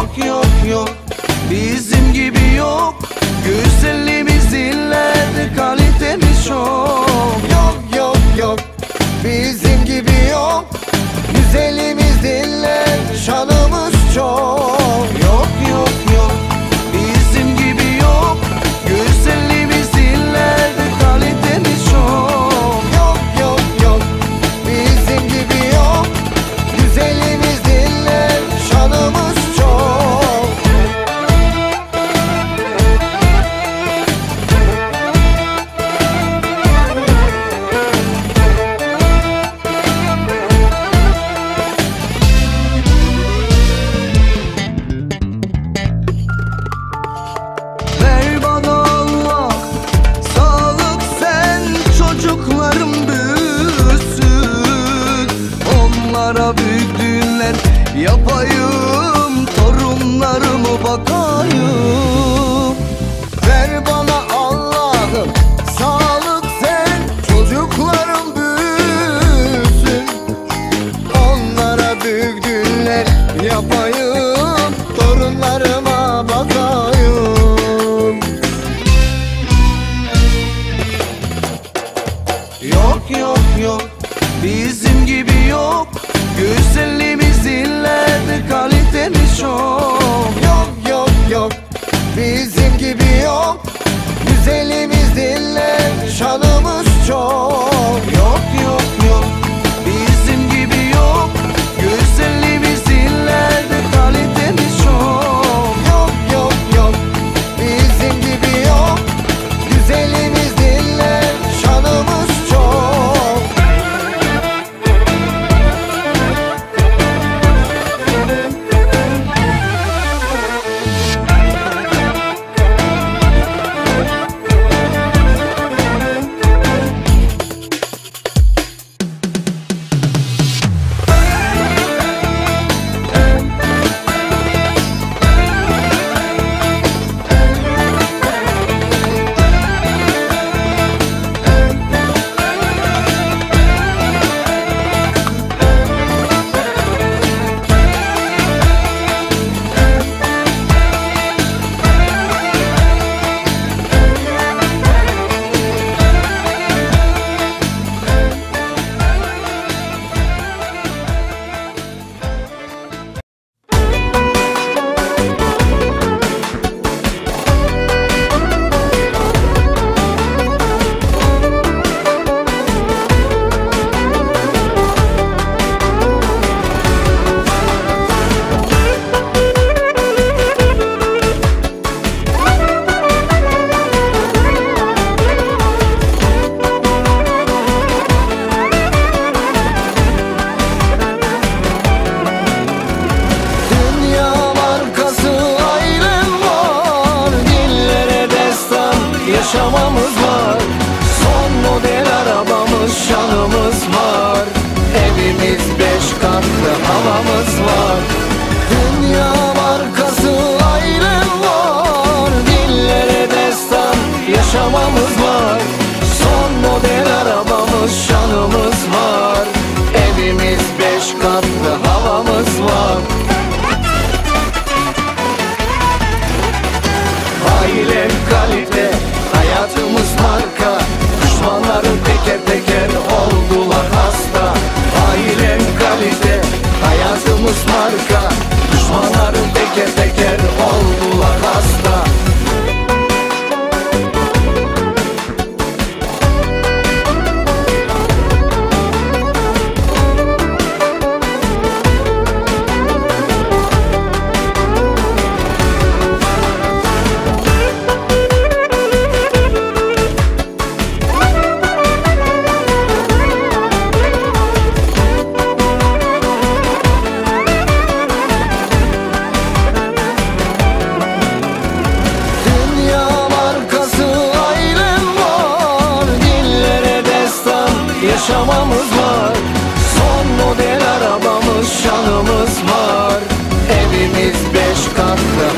Yok yok yok. Bizim gibi yok. Güzelliğimiz dillerde kalitemiz çok. Yok yok yok. Bizim gibi yok. Güzelimiz diller şanımız çok. Yok yok yok yok Bizim gibi yok. Güzelliğimiz illerde kalitemiz çok. Yok yok yok Bizim gibi yok. Güzelliğimiz illerde şanımız çok. Yok yok yok.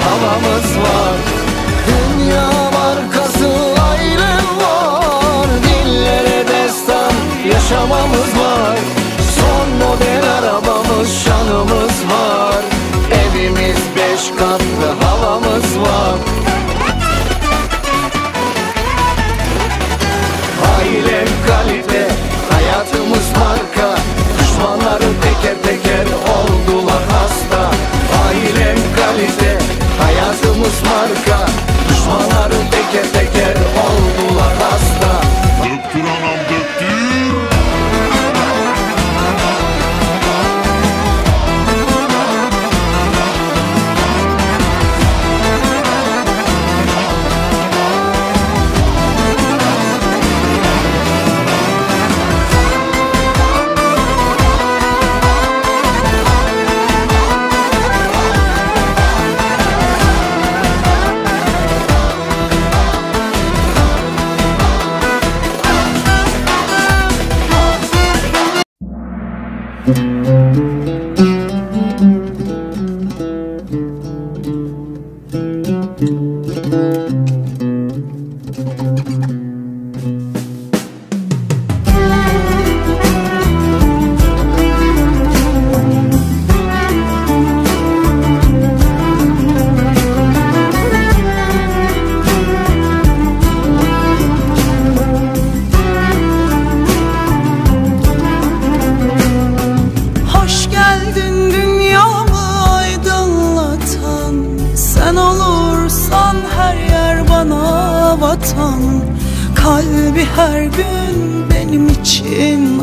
Havamız var hayatımız marka Düşmanları teker teker Hoş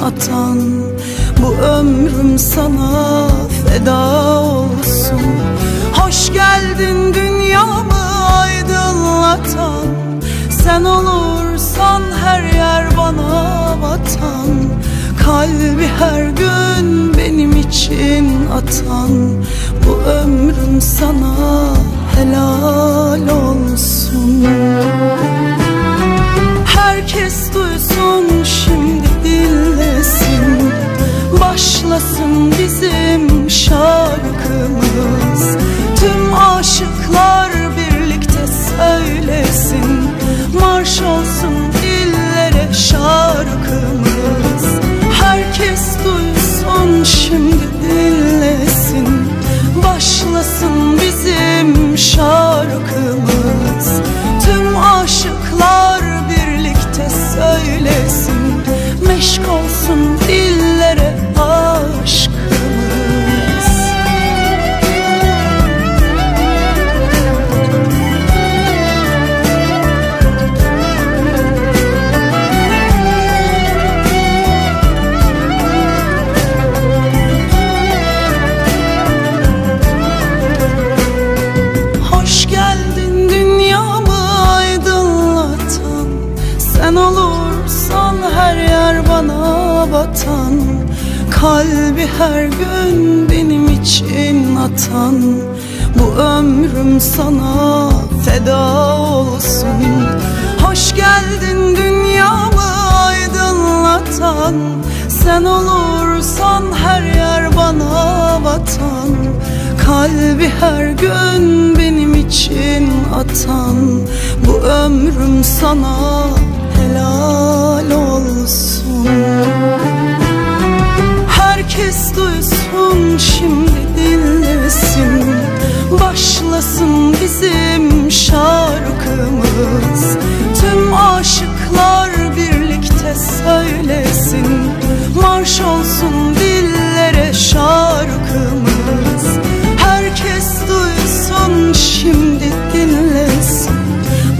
için atan Bu ömrüm sana feda olsun. Hoş geldin dünyamı aydınlatan. Sen olursan her yer bana vatan. Kalbi her gün benim için atan. Bu ömrüm sana helal olsun Başlasın bizim şarkımız vatan Kalbi her gün benim için atan. Bu ömrüm sana feda olsun. Hoş geldin dünyamı aydınlatan. Sen olursan her yer bana vatan. Kalbi her gün benim için atan. Bu ömrüm sana helal olsun Herkes duysun şimdi dinlesin. Başlasın bizim şarkımız. Tüm aşıklar birlikte söylesin. Marş olsun dillere şarkımız. Herkes duysun şimdi dinlesin.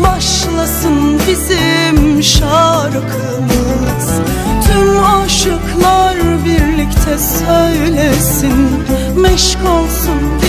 Başlasın bizim şarkımız. Tüm aşıklar söylesin Meşk olsun